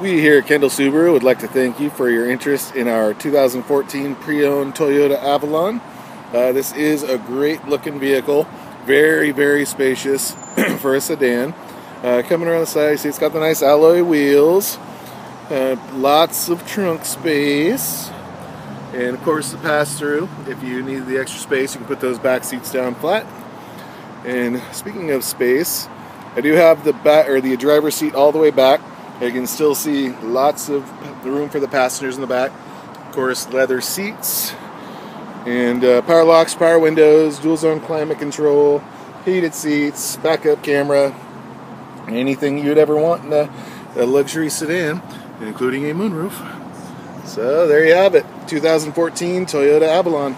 We here at Kendall Subaru would like to thank you for your interest in our 2014 pre-owned Toyota Avalon. Uh, this is a great looking vehicle, very, very spacious for a sedan. Uh, coming around the side, you see it's got the nice alloy wheels, uh, lots of trunk space, and of course the pass-through. If you need the extra space, you can put those back seats down flat. And speaking of space, I do have the back or the driver's seat all the way back. You can still see lots of room for the passengers in the back. Of course, leather seats and uh, power locks, power windows, dual zone climate control, heated seats, backup camera, anything you'd ever want in a, a luxury sedan, including a moonroof. So there you have it, 2014 Toyota Avalon.